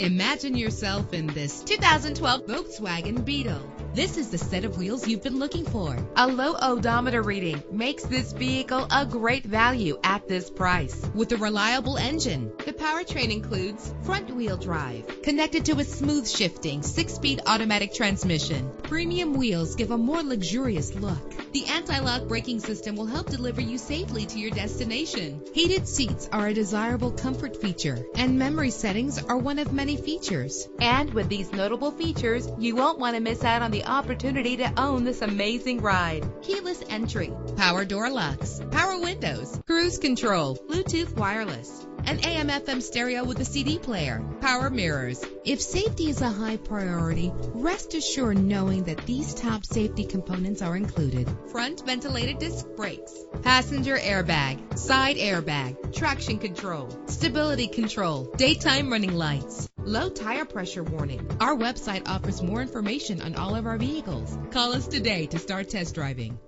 Imagine yourself in this 2012 Volkswagen Beetle. This is the set of wheels you've been looking for. A low odometer reading makes this vehicle a great value at this price. With a reliable engine, the powertrain includes front-wheel drive, connected to a smooth shifting six-speed automatic transmission. Premium wheels give a more luxurious look. The anti-lock braking system will help deliver you safely to your destination. Heated seats are a desirable comfort feature, and memory settings are one of many features. And with these notable features, you won't want to miss out on the opportunity to own this amazing ride. Keyless entry, power door locks, power windows, cruise control, Bluetooth wireless, an AM FM stereo with a CD player, power mirrors. If safety is a high priority, rest assured knowing that these top safety components are included. Front ventilated disc brakes, passenger airbag, side airbag, traction control, stability control, daytime running lights, low tire pressure warning. Our website offers more information on all of our vehicles. Call us today to start test driving.